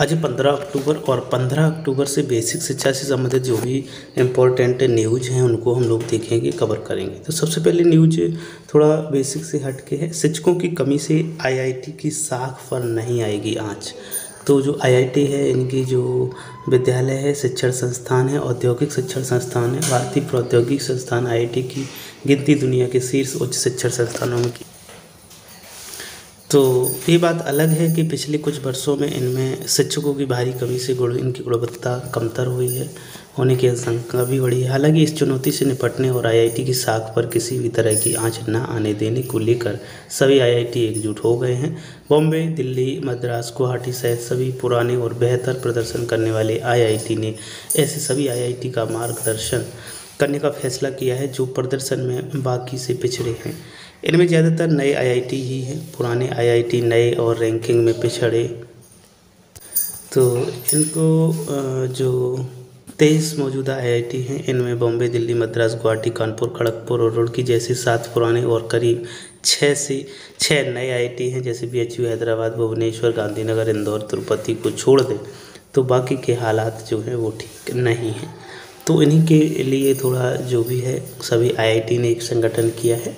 आज पंद्रह अक्टूबर और पंद्रह अक्टूबर से बेसिक शिक्षा से संबंधित जो भी इम्पोर्टेंट न्यूज़ हैं, उनको हम लोग देखेंगे कवर करेंगे। तो सबसे पहले न्यूज़ थोड़ा बेसिक से हट के है। शिक्षकों की कमी से आईआईटी की साख पर नहीं आएगी आँच तो जो आईआईटी है, इनकी जो विद्यालय है, शिक्षण संस्थान है, औद्योगिक शिक्षण संस्थान है, भारतीय प्रौद्योगिक संस्थान आईआईटी की गिनती दुनिया के शीर्ष उच्च शिक्षण संस्थानों में की तो ये बात अलग है कि पिछले कुछ वर्षों में इनमें शिक्षकों की भारी कमी से गुण, इनकी गुणवत्ता कमतर हुई है, होने की आशंका भी बढ़ी है। हालाँकि इस चुनौती से निपटने और आईआईटी की साख पर किसी भी तरह की आँच न आने देने को लेकर सभी आईआईटी एकजुट हो गए हैं। बॉम्बे, दिल्ली, मद्रास, गुवाहाटी सहित सभी पुराने और बेहतर प्रदर्शन करने वाले आईआईटी ने ऐसे सभी आईआईटी का मार्गदर्शन करने का फैसला किया है, जो प्रदर्शन में बाकी से पिछड़े हैं। इनमें ज़्यादातर नए आईआईटी ही हैं, पुराने आईआईटी नए और रैंकिंग में पिछड़े। तो इनको जो तेईस मौजूदा आईआईटी हैं, इनमें बॉम्बे, दिल्ली, मद्रास, गुवाहाटी, कानपुर, खड़गपुर और रुड़की जैसे सात पुराने और करीब छः से छः नए आईआईटी हैं, जैसे B H U Hyderabad, Bhubaneswar, Gandhinagar, Indore, Tirupati को छोड़ दें तो बाकी के हालात जो हैं वो ठीक नहीं हैं। तो इन्हीं के लिए थोड़ा जो भी है, सभी आईआईटी ने एक संगठन किया है।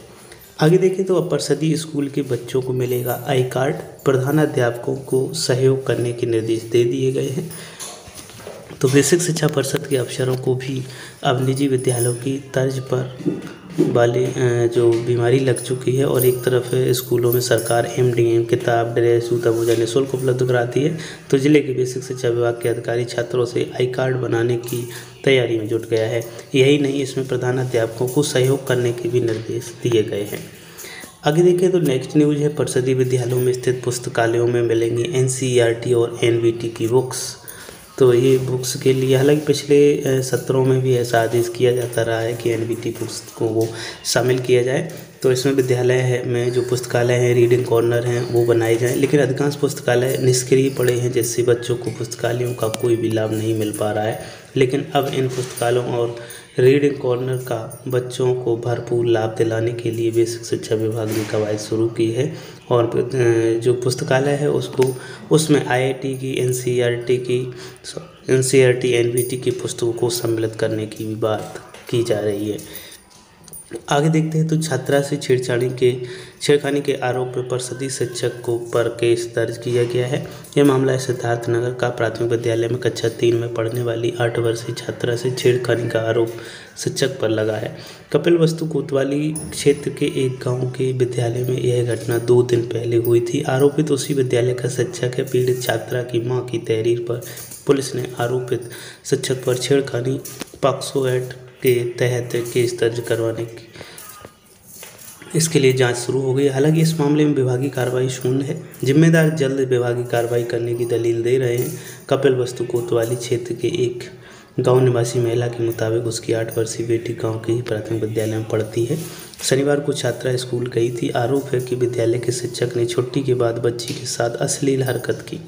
आगे देखें तो अपर सदी स्कूल के बच्चों को मिलेगा आई कार्ड। प्रधानाध्यापकों को सहयोग करने के निर्देश दे दिए गए हैं। तो बेसिक शिक्षा परिषद के अफसरों को भी अब निजी विद्यालयों की तर्ज पर वाले जो बीमारी लग चुकी है और एक तरफ़ स्कूलों में सरकार एम डी एम किताब, ड्रेस, जूता, मोजा, निःशुल्क उपलब्ध कराती है तो ज़िले के बेसिक शिक्षा विभाग के अधिकारी छात्रों से आई कार्ड बनाने की तैयारी में जुट गया है। यही नहीं, इसमें प्रधानाध्यापकों को सहयोग करने के भी निर्देश दिए गए हैं। आगे देखें तो नेक्स्ट न्यूज़ है, परिषदीय विद्यालयों में स्थित पुस्तकालयों में मिलेंगी एन और एन की बुक्स। तो ये बुक्स के लिए, हालाँकि पिछले सत्रों में भी ऐसा आदेश किया जाता रहा है कि एनबीटी पुस्तकों को वो शामिल किया जाए। तो इसमें विद्यालय है, में जो पुस्तकालय हैं रीडिंग कॉर्नर हैं, वो बनाए जाएँ। लेकिन अधिकांश पुस्तकालय निष्क्रिय पड़े हैं, जिससे बच्चों को पुस्तकालयों का कोई भी लाभ नहीं मिल पा रहा है। लेकिन अब इन पुस्तकालयों और रीडिंग कॉर्नर का बच्चों को भरपूर लाभ दिलाने के लिए बेसिक शिक्षा विभाग ने कवायद शुरू की है और जो पुस्तकालय है उसको, उसमें आईआईटी की एनसीईआरटी की एनसीईआरटी एनवीटी की पुस्तकों को सम्मिलित करने की भी बात की जा रही है। आगे देखते हैं तो छात्रा से छेड़छाड़ी के, छेड़खानी के आरोप पर सदी शिक्षक को पर केस दर्ज किया गया है। यह मामला सिद्धार्थ नगर का प्राथमिक विद्यालय में कक्षा तीन में पढ़ने वाली आठ वर्षीय छात्रा से छेड़खानी का आरोप शिक्षक पर लगा है। कपिल वस्तु कोतवाली क्षेत्र के एक गाँव के विद्यालय में यह घटना दो दिन पहले हुई थी। आरोपित उसी विद्यालय का शिक्षक है। पीड़ित छात्रा की माँ की तहरीर पर पुलिस ने आरोपित शिक्षक पर छेड़खानी, पॉक्सो एक्ट के तहत केस दर्ज करवाने की। इसके लिए जाँच शुरू हो गई। हालाँकि इस मामले में विभागीय कार्रवाई शून्य है। जिम्मेदार जल्द विभागीय कार्रवाई करने की दलील दे रहे हैं। कपिल वस्तु कोतवाली क्षेत्र के एक गाँव निवासी महिला के मुताबिक उसकी आठ वर्षीय बेटी गाँव के ही प्राथमिक विद्यालय में पढ़ती है। शनिवार को छात्रा स्कूल गई थी। आरोप है कि विद्यालय के शिक्षक ने छुट्टी के बाद बच्ची के साथ अश्लील हरकत की।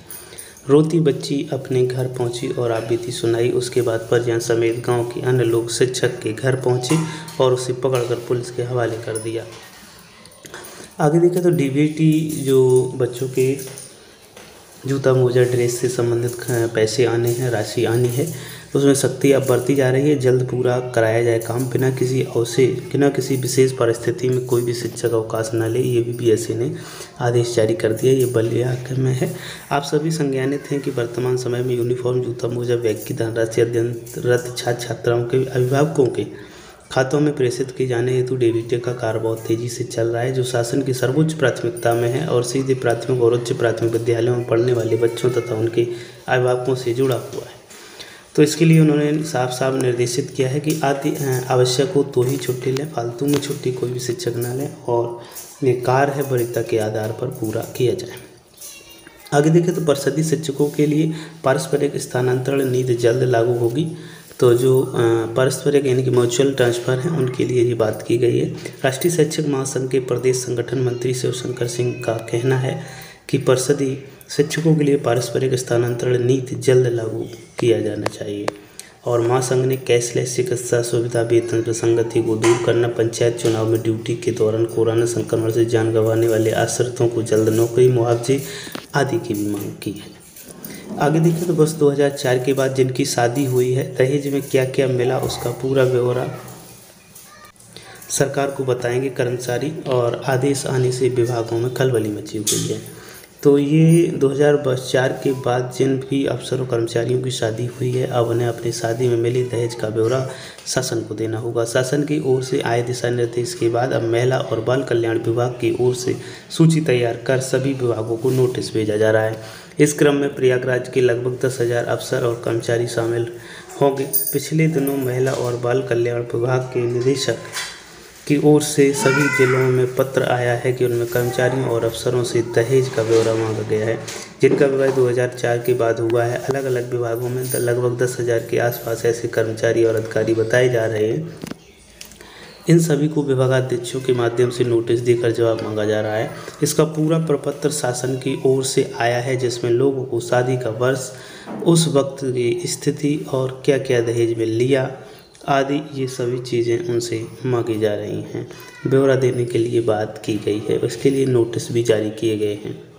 रोती बच्ची अपने घर पहुँची और आप बीती सुनाई। उसके बाद परिजन समेत गाँव के अन्य लोग शिक्षक के घर पहुँचे और उसे पकड़कर पुलिस के हवाले कर दिया। आगे देखें तो डीबीटी जो बच्चों के जूता, मोजा, ड्रेस से संबंधित पैसे आने हैं, राशि आनी है। उसमें शक्ति अब बढ़ती जा रही है। जल्द पूरा कराया जाए काम। बिना किसी अवसे, बिना किसी विशेष परिस्थिति में कोई भी शिक्षक अवकाश न ले, ये भी बी ने आदेश जारी कर दिया। ये बलिया में है। आप सभी संज्ञानित हैं कि वर्तमान समय में यूनिफॉर्म, जूता, मोजा बैग की धनराशि, अध्ययनरत छात्र छात्राओं के, अभिभावकों के खातों में प्रेषित किए जाने हेतु डेबिटे का कार्य बहुत तेज़ी से चल रहा है, जो शासन की सर्वोच्च प्राथमिकता में है और सीधे प्राथमिक और उच्च प्राथमिक विद्यालयों में पढ़ने वाले बच्चों तथा उनके अभिभावकों से जुड़ा हुआ है। तो इसके लिए उन्होंने साफ़ साफ़ निर्देशित किया है कि आदि आवश्यक हो तो ही छुट्टी लें, फालतू में छुट्टी कोई भी शिक्षक ना लें और ये कार्य है वरिता के आधार पर पूरा किया जाए। आगे देखें तो परिषदीय शिक्षकों के लिए पारस्परिक स्थानांतरण नीति जल्द लागू होगी। तो जो पारस्परिक यानी कि म्यूचुअल ट्रांसफ़र हैं, उनके लिए ये बात की गई है। राष्ट्रीय शैक्षिक महासंघ के प्रदेश संगठन मंत्री शिवशंकर सिंह का कहना है कि परिषदीय शिक्षकों के लिए पारस्परिक स्थानांतरण नीति जल्द लागू किया जाना चाहिए। और महासंघ ने कैशलेस चिकित्सा सुविधा वेतन प्रसंगति को दूर करना, पंचायत चुनाव में ड्यूटी के दौरान कोरोना संक्रमण से जान गंवाने वाले आश्रितों को जल्द नौकरी, मुआवजे आदि की भी मांग की है। आगे देखिए तो बस 2004 के बाद जिनकी शादी हुई है, दहेज में क्या क्या मिला उसका पूरा ब्यौरा सरकार को बताएँगे कर्मचारी और आदेश आने से विभागों में खलबली मची हुई है। तो ये दो हज़ार चार के बाद जिन भी अफसरों, कर्मचारियों की शादी हुई है, अब उन्हें अपनी शादी में मिली दहेज का ब्यौरा शासन को देना होगा। शासन की ओर से आए दिशा निर्देश के बाद अब महिला और बाल कल्याण विभाग की ओर से सूची तैयार कर सभी विभागों को नोटिस भेजा जा रहा है। इस क्रम में प्रयागराज के लगभग दस हज़ार अफसर और कर्मचारी शामिल होंगे। पिछले दिनों महिला और बाल कल्याण विभाग के निदेशक की ओर से सभी जिलों में पत्र आया है कि उनमें कर्मचारियों और अफसरों से दहेज का ब्यौरा मांगा गया है, जिनका विवाह 2004 के बाद हुआ है। अलग अलग विभागों में लगभग दस हज़ार के आसपास ऐसे कर्मचारी और अधिकारी बताए जा रहे हैं। इन सभी को विभागाध्यक्षों के माध्यम से नोटिस देकर जवाब मांगा जा रहा है। इसका पूरा प्रपत्र शासन की ओर से आया है, जिसमें लोगों को शादी का वर्ष, उस वक्त की स्थिति और क्या क्या दहेज में लिया आदि, ये सभी चीज़ें उनसे मांगी जा रही हैं। ब्यौरा देने के लिए बात की गई है। उसके लिए नोटिस भी जारी किए गए हैं।